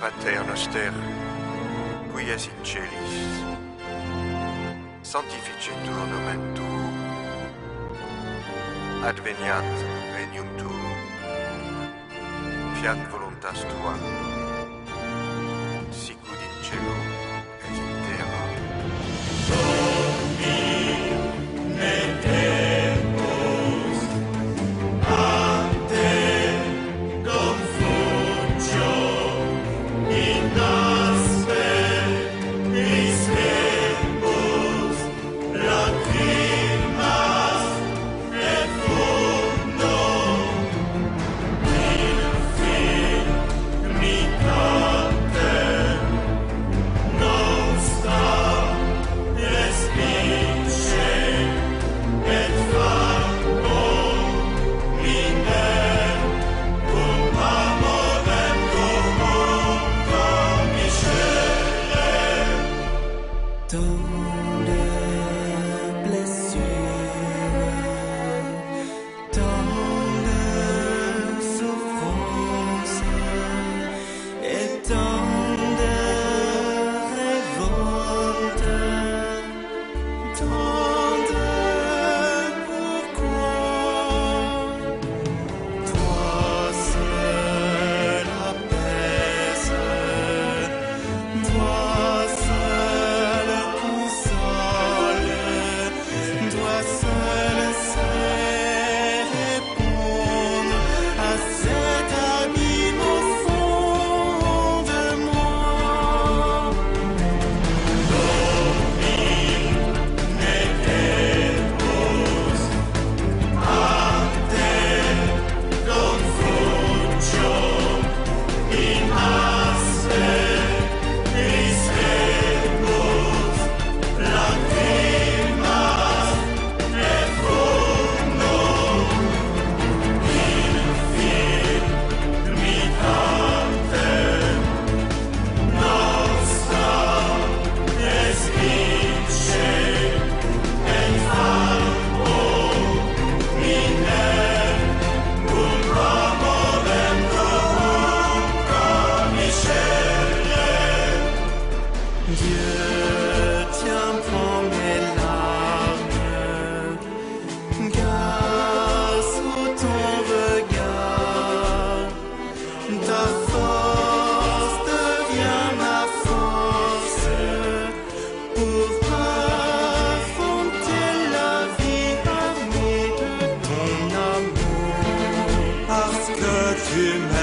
Pater noster, quies in celis, sanctificetur nomen tuum, adveniat regnum tuum, fiat voluntas tua, sicut in cielo him